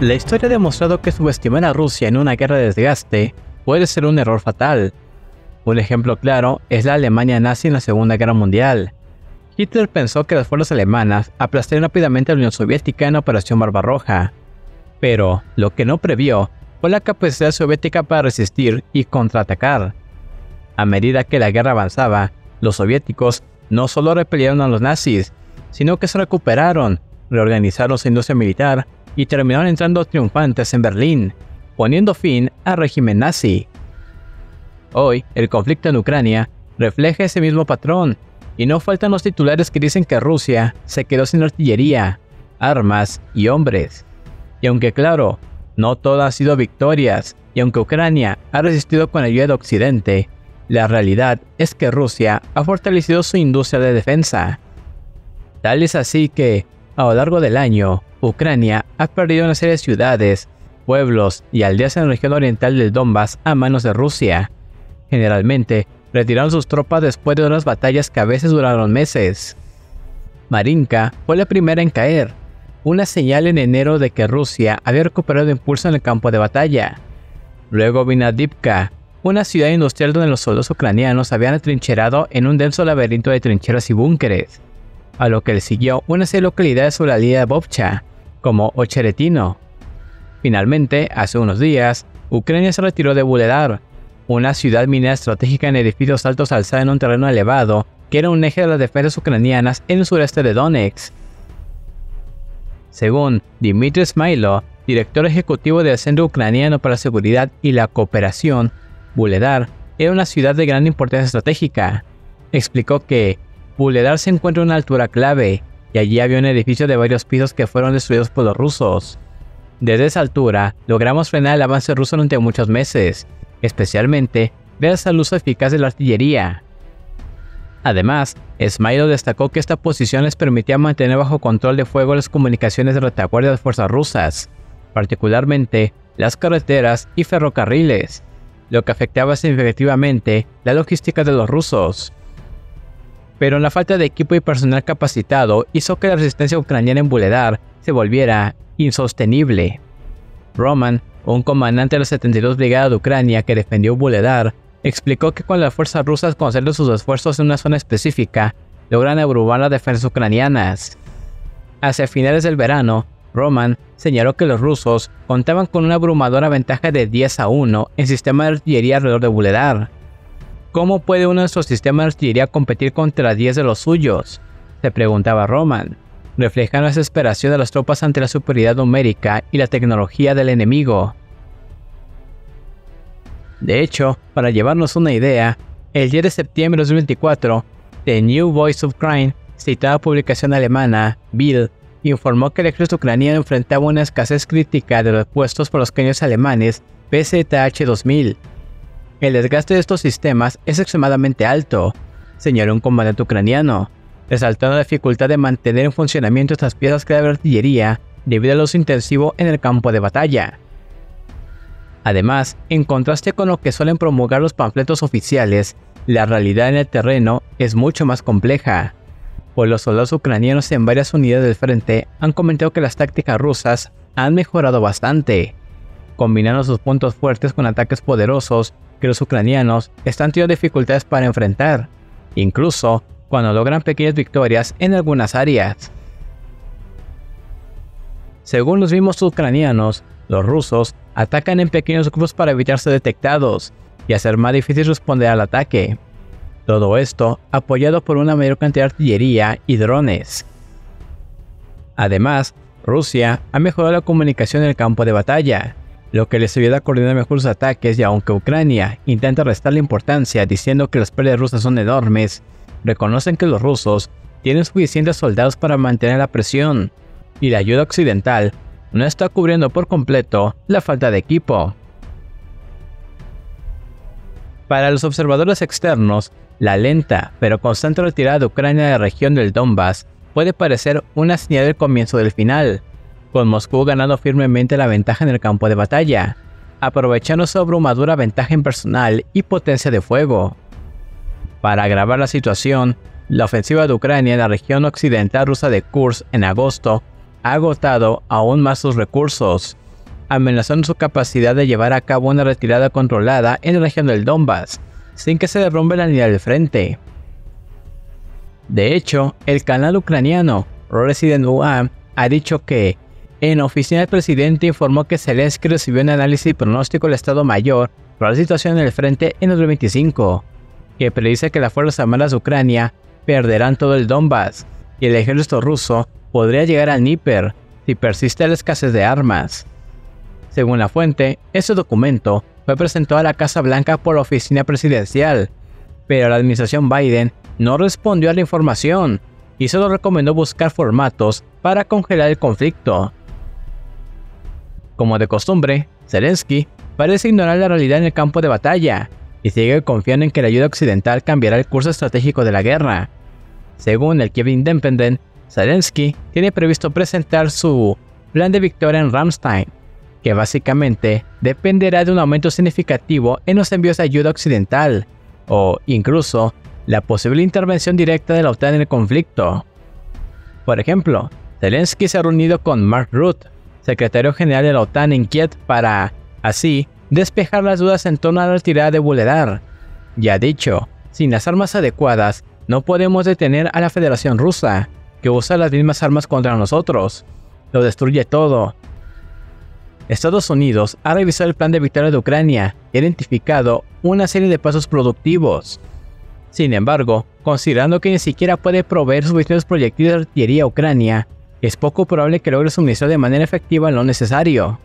La historia ha demostrado que subestimar a Rusia en una guerra de desgaste puede ser un error fatal. Un ejemplo claro es la Alemania nazi en la Segunda Guerra Mundial. Hitler pensó que las fuerzas alemanas aplastarían rápidamente a la Unión Soviética en Operación Barbarroja, pero lo que no previó fue la capacidad soviética para resistir y contraatacar. A medida que la guerra avanzaba, los soviéticos no solo repelieron a los nazis, sino que se recuperaron, reorganizaron su industria militar y terminaron entrando triunfantes en Berlín, poniendo fin al régimen nazi. Hoy, el conflicto en Ucrania refleja ese mismo patrón, y no faltan los titulares que dicen que Rusia se quedó sin artillería, armas y hombres. Y aunque claro, no todo ha sido victorias, y aunque Ucrania ha resistido con ayuda de Occidente, la realidad es que Rusia ha fortalecido su industria de defensa. Tal es así que, a lo largo del año, Ucrania ha perdido una serie de ciudades, pueblos y aldeas en la región oriental del Donbass a manos de Rusia. Generalmente, retiraron sus tropas después de unas batallas que a veces duraron meses. Marinka fue la primera en caer, una señal en enero de que Rusia había recuperado impulso en el campo de batalla. Luego vino Dipka, una ciudad industrial donde los soldados ucranianos habían atrincherado en un denso laberinto de trincheras y búnkeres, a lo que le siguió una serie de localidades sobre la línea de Bobcha, como Ocheretino. Finalmente, hace unos días, Ucrania se retiró de Buledar, una ciudad minera estratégica en edificios altos alzada en un terreno elevado, que era un eje de las defensas ucranianas en el sureste de Donetsk. Según Dmitry Smailo, director ejecutivo del Centro Ucraniano para la Seguridad y la Cooperación, Buledar era una ciudad de gran importancia estratégica. Explicó que Buledar se encuentra en una altura clave y allí había un edificio de varios pisos que fueron destruidos por los rusos. Desde esa altura, logramos frenar el avance ruso durante muchos meses, especialmente gracias al uso eficaz de la artillería. Además, Smilo destacó que esta posición les permitía mantener bajo control de fuego las comunicaciones de retaguardia de fuerzas rusas, particularmente las carreteras y ferrocarriles, lo que afectaba significativamente la logística de los rusos. Pero la falta de equipo y personal capacitado hizo que la resistencia ucraniana en Buledar se volviera insostenible. Roman, un comandante de la 72 Brigada de Ucrania que defendió Buledar, explicó que cuando las fuerzas rusas concentran sus esfuerzos en una zona específica, logran abrumar las defensas ucranianas. Hacia finales del verano, Roman señaló que los rusos contaban con una abrumadora ventaja de 10 a 1 en sistema de artillería alrededor de Buledar. ¿Cómo puede uno de nuestros sistemas de artillería competir contra 10 de los suyos? se preguntaba Roman, reflejando la desesperación de las tropas ante la superioridad numérica y la tecnología del enemigo. De hecho, para llevarnos una idea, el 10 de septiembre de 2024, The New Voice of Crime, citada publicación alemana, Bill, informó que el ejército ucraniano enfrentaba una escasez crítica de repuestos por los cañones alemanes PZH-2000. El desgaste de estos sistemas es extremadamente alto, señaló un comandante ucraniano, resaltando la dificultad de mantener en funcionamiento estas piezas de artillería debido al uso intensivo en el campo de batalla. Además, en contraste con lo que suelen promulgar los panfletos oficiales, la realidad en el terreno es mucho más compleja. Pues los soldados ucranianos en varias unidades del frente han comentado que las tácticas rusas han mejorado bastante, combinando sus puntos fuertes con ataques poderosos que los ucranianos están teniendo dificultades para enfrentar, incluso cuando logran pequeñas victorias en algunas áreas. Según los mismos ucranianos, los rusos atacan en pequeños grupos para evitar ser detectados y hacer más difícil responder al ataque. Todo esto apoyado por una mayor cantidad de artillería y drones. Además, Rusia ha mejorado la comunicación en el campo de batalla, lo que les ayuda a coordinar mejor sus ataques y aunque Ucrania intenta restar la importancia diciendo que las pérdidas rusas son enormes, reconocen que los rusos tienen suficientes soldados para mantener la presión, y la ayuda occidental no está cubriendo por completo la falta de equipo. Para los observadores externos, la lenta pero constante retirada de Ucrania de la región del Donbass puede parecer una señal del comienzo del final, con Moscú ganando firmemente la ventaja en el campo de batalla, aprovechando su abrumadora ventaja en personal y potencia de fuego. Para agravar la situación, la ofensiva de Ucrania en la región occidental rusa de Kursk en agosto ha agotado aún más sus recursos, amenazando su capacidad de llevar a cabo una retirada controlada en la región del Donbass, sin que se derrumbe la línea del frente. De hecho, el canal ucraniano Resident UA ha dicho que en la oficina del presidente informó que Zelensky recibió un análisis y pronóstico del Estado Mayor para la situación en el frente en 2025, que predice que las Fuerzas Armadas de Ucrania perderán todo el Donbass y el ejército ruso podría llegar al Dnieper si persiste la escasez de armas. Según la fuente, ese documento fue presentado a la Casa Blanca por la oficina presidencial, pero la administración Biden no respondió a la información y solo recomendó buscar formatos para congelar el conflicto. Como de costumbre, Zelensky parece ignorar la realidad en el campo de batalla y sigue confiando en que la ayuda occidental cambiará el curso estratégico de la guerra. Según el Kiev Independent, Zelensky tiene previsto presentar su plan de victoria en Ramstein, que básicamente dependerá de un aumento significativo en los envíos de ayuda occidental, o incluso la posible intervención directa de la OTAN en el conflicto. Por ejemplo, Zelensky se ha reunido con Mark Rutte, secretario general de la OTAN en Kiev, para, así, despejar las dudas en torno a la retirada de Buledar. Y ha dicho, sin las armas adecuadas, no podemos detener a la Federación Rusa, que usa las mismas armas contra nosotros. Lo destruye todo. Estados Unidos ha revisado el plan de victoria de Ucrania y ha identificado una serie de pasos productivos. Sin embargo, considerando que ni siquiera puede proveer suficientes proyectiles de artillería a Ucrania, es poco probable que logre suministrar de manera efectiva lo necesario.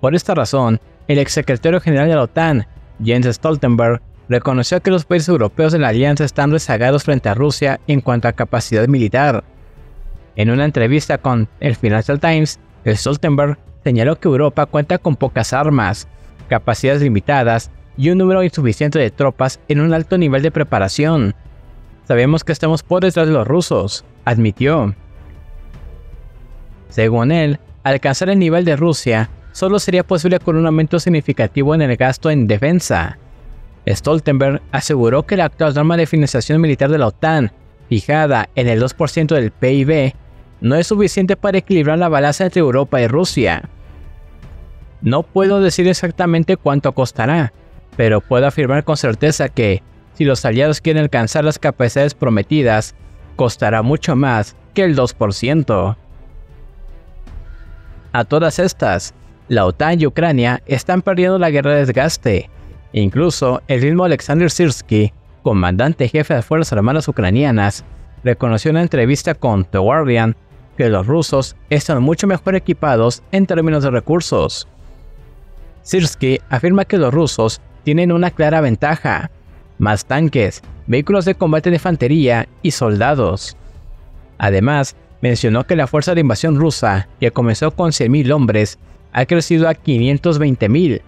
Por esta razón, el exsecretario general de la OTAN, Jens Stoltenberg, reconoció que los países europeos de la alianza están rezagados frente a Rusia en cuanto a capacidad militar. En una entrevista con el Financial Times, Stoltenberg señaló que Europa cuenta con pocas armas, capacidades limitadas y un número insuficiente de tropas en un alto nivel de preparación. Sabemos que estamos por detrás de los rusos, admitió. Según él, alcanzar el nivel de Rusia solo sería posible con un aumento significativo en el gasto en defensa. Stoltenberg aseguró que la actual norma de financiación militar de la OTAN, fijada en el 2% del PIB, no es suficiente para equilibrar la balanza entre Europa y Rusia. No puedo decir exactamente cuánto costará, pero puedo afirmar con certeza que, si los aliados quieren alcanzar las capacidades prometidas, costará mucho más que el 2%. A todas estas, la OTAN y Ucrania están perdiendo la guerra de desgaste. Incluso el mismo Alexander Sirsky, comandante jefe de Fuerzas Armadas Ucranianas, reconoció en una entrevista con The Guardian que los rusos están mucho mejor equipados en términos de recursos. Sirsky afirma que los rusos tienen una clara ventaja, más tanques, vehículos de combate de infantería y soldados. Además, mencionó que la fuerza de invasión rusa, que comenzó con 100.000 hombres, ha crecido a 520.000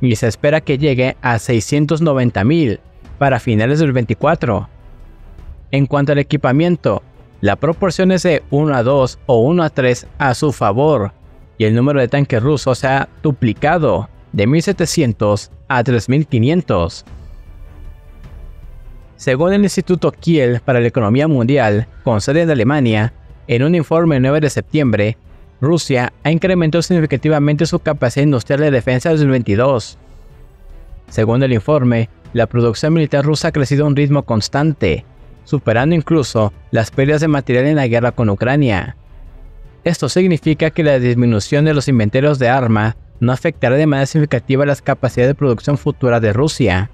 y se espera que llegue a 690.000 para finales del 24. En cuanto al equipamiento, la proporción es de 1 a 2 o 1 a 3 a su favor, y el número de tanques rusos se ha duplicado de 1700 a 3500. Según el Instituto Kiel para la Economía Mundial, con sede en Alemania, en un informe el 9 de septiembre, Rusia ha incrementado significativamente su capacidad industrial de defensa desde el 22. Según el informe, la producción militar rusa ha crecido a un ritmo constante, superando incluso las pérdidas de material en la guerra con Ucrania. Esto significa que la disminución de los inventarios de arma no afectará de manera significativa las capacidades de producción futura de Rusia.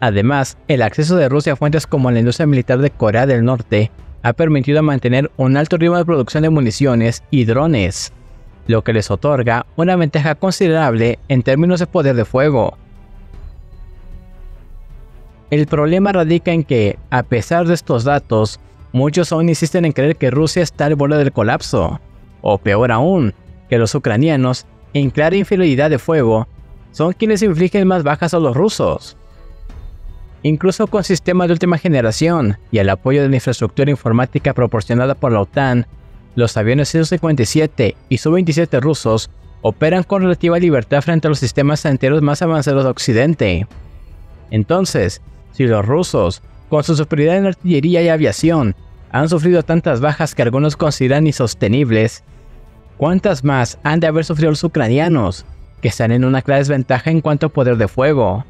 Además, el acceso de Rusia a fuentes como la industria militar de Corea del Norte ha permitido mantener un alto ritmo de producción de municiones y drones, lo que les otorga una ventaja considerable en términos de poder de fuego. El problema radica en que, a pesar de estos datos, muchos aún insisten en creer que Rusia está al borde del colapso, o peor aún, que los ucranianos, en clara inferioridad de fuego, son quienes infligen más bajas a los rusos incluso con sistemas de última generación y el apoyo de la infraestructura informática proporcionada por la OTAN, los aviones Su-57 y Su-27 rusos operan con relativa libertad frente a los sistemas antiaéreos más avanzados de Occidente. Entonces, si los rusos, con su superioridad en artillería y aviación, han sufrido tantas bajas que algunos consideran insostenibles, ¿Cuántas más han de haber sufrido los ucranianos, que están en una clara desventaja en cuanto a poder de fuego?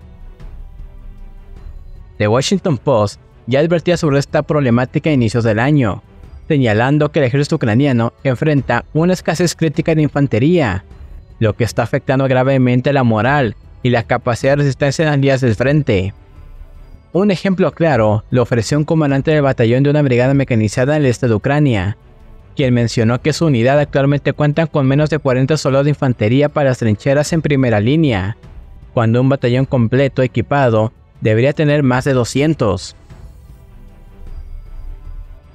The Washington Post ya advertía sobre esta problemática a inicios del año, señalando que el ejército ucraniano enfrenta una escasez crítica de infantería, lo que está afectando gravemente la moral y la capacidad de resistencia en las líneas del frente. Un ejemplo claro lo ofreció un comandante del batallón de una brigada mecanizada en el este de Ucrania, quien mencionó que su unidad actualmente cuenta con menos de 40 soldados de infantería para las trincheras en primera línea, cuando un batallón completo equipado debería tener más de 200.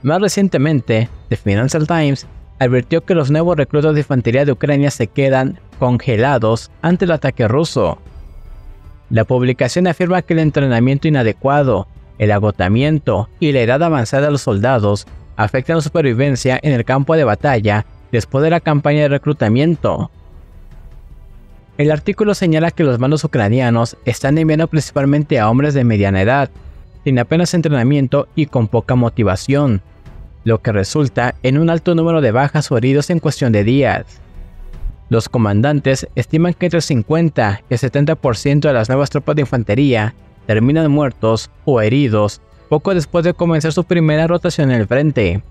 Más recientemente, The Financial Times advirtió que los nuevos reclutas de infantería de Ucrania se quedan congelados ante el ataque ruso. La publicación afirma que el entrenamiento inadecuado, el agotamiento y la edad avanzada de los soldados afectan la supervivencia en el campo de batalla después de la campaña de reclutamiento. El artículo señala que los mandos ucranianos están enviando principalmente a hombres de mediana edad, sin apenas entrenamiento y con poca motivación, lo que resulta en un alto número de bajas o heridos en cuestión de días. Los comandantes estiman que entre 50 y 70% de las nuevas tropas de infantería terminan muertos o heridos poco después de comenzar su primera rotación en el frente.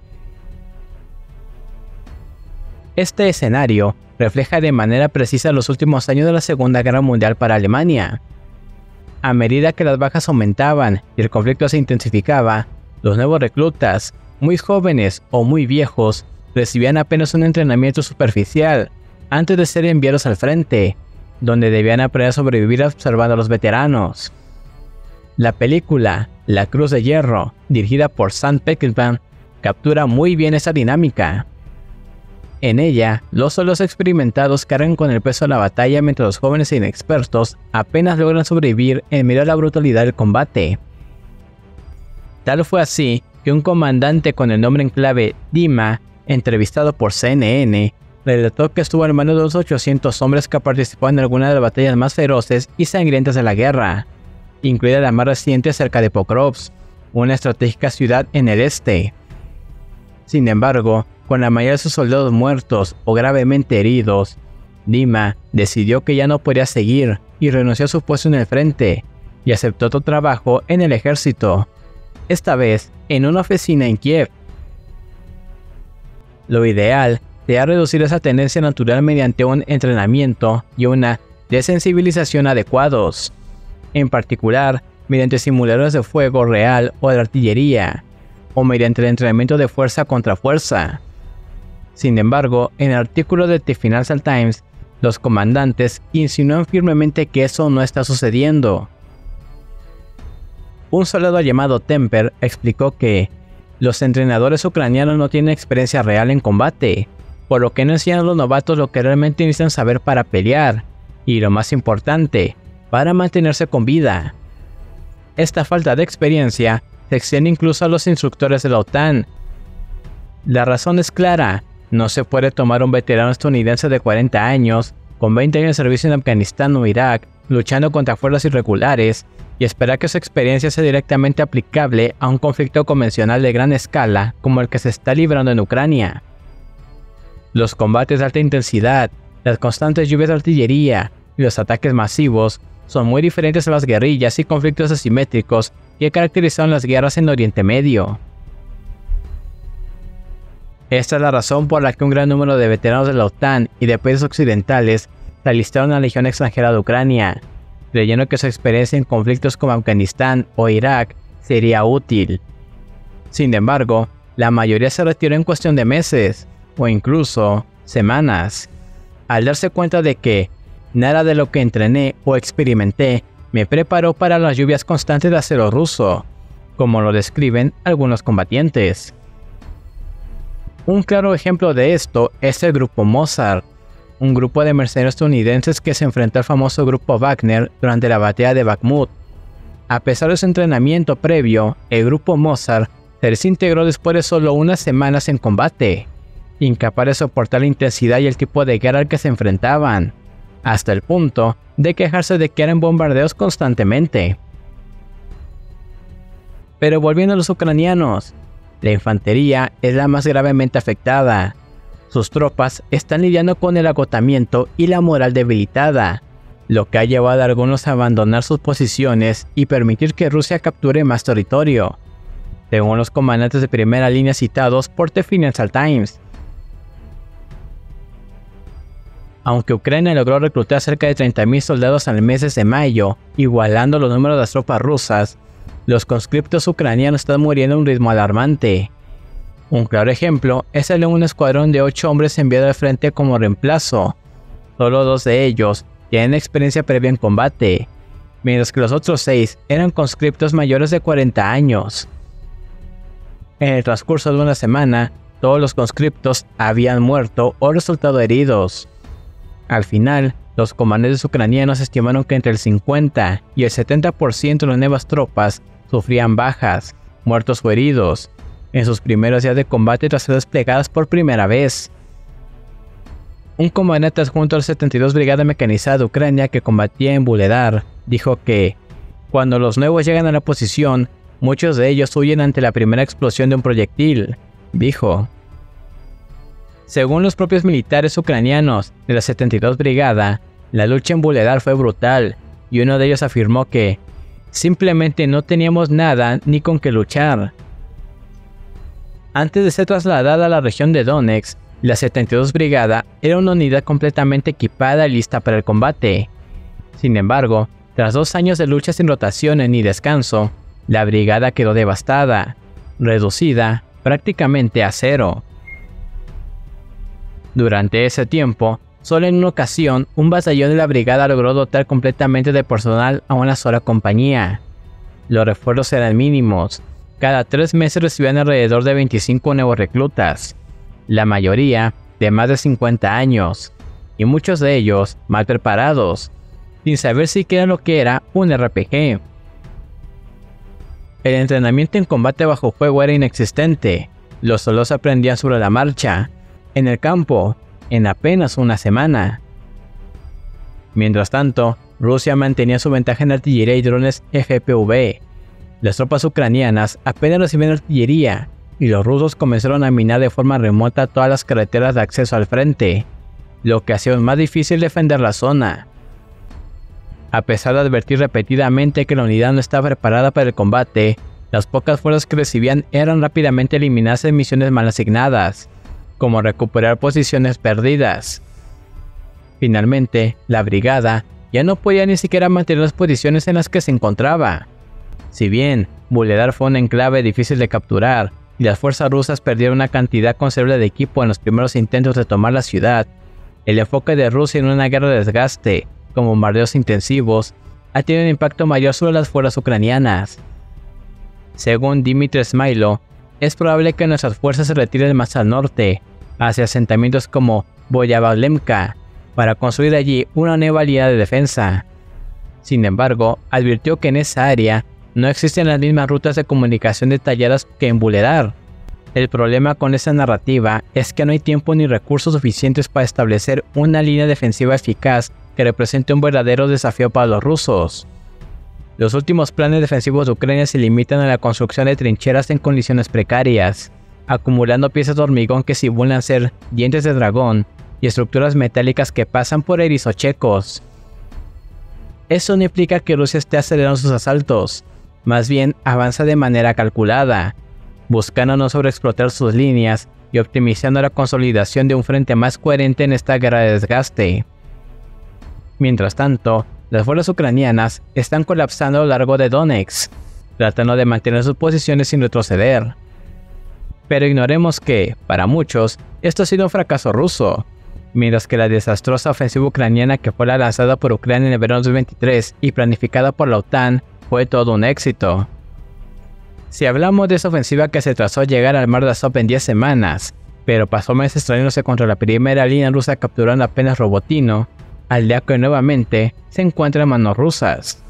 Este escenario refleja de manera precisa los últimos años de la Segunda Guerra Mundial para Alemania. A medida que las bajas aumentaban y el conflicto se intensificaba, los nuevos reclutas muy jóvenes o muy viejos, recibían apenas un entrenamiento superficial antes de ser enviados al frente, donde debían aprender a sobrevivir observando a los veteranos. La película La Cruz de Hierro, dirigida por Sam Peckinpah, captura muy bien esa dinámica. En ella, los solos experimentados cargan con el peso de la batalla mientras los jóvenes e inexpertos apenas logran sobrevivir en medio de la brutalidad del combate. Tal fue así que un comandante con el nombre en clave Dima, entrevistado por CNN, relató que estuvo en manos de los 800 hombres que participaron en alguna de las batallas más feroces y sangrientas de la guerra, incluida la más reciente cerca de Pokrovsk, una estratégica ciudad en el este. Sin embargo, con la mayoría de sus soldados muertos o gravemente heridos, Dima decidió que ya no podía seguir y renunció a su puesto en el frente y aceptó otro trabajo en el ejército, esta vez en una oficina en Kiev. Lo ideal sería reducir esa tendencia natural mediante un entrenamiento y una desensibilización adecuados, en particular mediante simuladores de fuego real o de artillería, o mediante el entrenamiento de fuerza contra fuerza. Sin embargo, en el artículo de The Financial Times, los comandantes insinúan firmemente que eso no está sucediendo. Un soldado llamado Temper explicó que los entrenadores ucranianos no tienen experiencia real en combate, por lo que no enseñan a los novatos lo que realmente necesitan saber para pelear, y lo más importante, para mantenerse con vida. Esta falta de experiencia se extiende incluso a los instructores de la OTAN. La razón es clara, no se puede tomar un veterano estadounidense de 40 años, con 20 años de servicio en Afganistán o Irak, luchando contra fuerzas irregulares, y esperar que su experiencia sea directamente aplicable a un conflicto convencional de gran escala como el que se está librando en Ucrania. Los combates de alta intensidad, las constantes lluvias de artillería y los ataques masivos son muy diferentes a las guerrillas y conflictos asimétricos que caracterizaron las guerras en Oriente Medio. Esta es la razón por la que un gran número de veteranos de la OTAN y de países occidentales se alistaron a la Legión extranjera de Ucrania, creyendo que su experiencia en conflictos como Afganistán o Irak sería útil. Sin embargo, la mayoría se retiró en cuestión de meses o incluso semanas, al darse cuenta de que nada de lo que entrené o experimenté me preparó para las lluvias constantes de acero ruso, como lo describen algunos combatientes. Un claro ejemplo de esto es el grupo Mozart, un grupo de mercenarios estadounidenses que se enfrentó al famoso grupo Wagner durante la batalla de Bakhmut. A pesar de su entrenamiento previo, el grupo Mozart se desintegró después de solo unas semanas en combate, incapaz de soportar la intensidad y el tipo de guerra al que se enfrentaban, hasta el punto de quejarse de que eran bombardeos constantemente. Pero volviendo a los ucranianos, la infantería es la más gravemente afectada, sus tropas están lidiando con el agotamiento y la moral debilitada, lo que ha llevado a algunos a abandonar sus posiciones y permitir que Rusia capture más territorio, según los comandantes de primera línea citados por The Financial Times. Aunque Ucrania logró reclutar cerca de 30.000 soldados al mes de mayo, igualando los números de las tropas rusas, los conscriptos ucranianos están muriendo a un ritmo alarmante. Un claro ejemplo es el de un escuadrón de 8 hombres enviado al frente como reemplazo. Solo dos de ellos tienen experiencia previa en combate, mientras que los otros 6 eran conscriptos mayores de 40 años. En el transcurso de una semana, todos los conscriptos habían muerto o resultado heridos. Al final, los comandantes ucranianos estimaron que entre el 50 y el 70% de las nuevas tropas sufrían bajas, muertos o heridos, en sus primeros días de combate tras ser desplegadas por primera vez. Un comandante adjunto al 72 Brigada Mecanizada de Ucrania que combatía en Buledar dijo que, cuando los nuevos llegan a la posición, muchos de ellos huyen ante la primera explosión de un proyectil, dijo. Según los propios militares ucranianos de la 72 Brigada, la lucha en Buledar fue brutal, y uno de ellos afirmó que simplemente no teníamos nada ni con qué luchar. Antes de ser trasladada a la región de Donetsk, la 72 Brigada era una unidad completamente equipada y lista para el combate. Sin embargo, tras dos años de lucha sin rotaciones ni descanso, la brigada quedó devastada, reducida prácticamente a cero. Durante ese tiempo, solo en una ocasión, un batallón de la brigada logró dotar completamente de personal a una sola compañía. Los refuerzos eran mínimos. Cada tres meses recibían alrededor de 25 nuevos reclutas, la mayoría de más de 50 años, y muchos de ellos mal preparados, sin saber siquiera lo que era un RPG. El entrenamiento en combate bajo fuego era inexistente, los solos aprendían sobre la marcha, en el campo en apenas una semana. Mientras tanto, Rusia mantenía su ventaja en artillería y drones FPV. Las tropas ucranianas apenas recibían artillería y los rusos comenzaron a minar de forma remota todas las carreteras de acceso al frente, lo que hacía más difícil defender la zona. A pesar de advertir repetidamente que la unidad no estaba preparada para el combate, las pocas fuerzas que recibían eran rápidamente eliminadas en misiones mal asignadas, como recuperar posiciones perdidas. Finalmente, la brigada ya no podía ni siquiera mantener las posiciones en las que se encontraba. Si bien Buledar fue un enclave difícil de capturar y las fuerzas rusas perdieron una cantidad considerable de equipo en los primeros intentos de tomar la ciudad, el enfoque de Rusia en una guerra de desgaste, con bombardeos intensivos, ha tenido un impacto mayor sobre las fuerzas ucranianas. Según Dmitry Smailo, es probable que nuestras fuerzas se retiren más al norte, hacia asentamientos como Boyavalemka, para construir allí una nueva línea de defensa. Sin embargo, advirtió que en esa área no existen las mismas rutas de comunicación detalladas que en Buledar. El problema con esa narrativa es que no hay tiempo ni recursos suficientes para establecer una línea defensiva eficaz que represente un verdadero desafío para los rusos. Los últimos planes defensivos de Ucrania se limitan a la construcción de trincheras en condiciones precarias acumulando piezas de hormigón que simulan ser dientes de dragón y estructuras metálicas que pasan por erizochecos. Eso no implica que Rusia esté acelerando sus asaltos, más bien avanza de manera calculada, buscando no sobreexplotar sus líneas y optimizando la consolidación de un frente más coherente en esta guerra de desgaste. Mientras tanto, las fuerzas ucranianas están colapsando a lo largo de Donetsk, tratando de mantener sus posiciones sin retroceder. Pero ignoremos que, para muchos, esto ha sido un fracaso ruso, mientras que la desastrosa ofensiva ucraniana que fue lanzada por Ucrania en el verano 2023 y planificada por la OTAN fue todo un éxito. Si hablamos de esa ofensiva que se trazó llegar al mar de Azov en 10 semanas, pero pasó meses extrañándose contra la primera línea rusa capturando apenas Robotino, aldea que nuevamente se encuentra en manos rusas.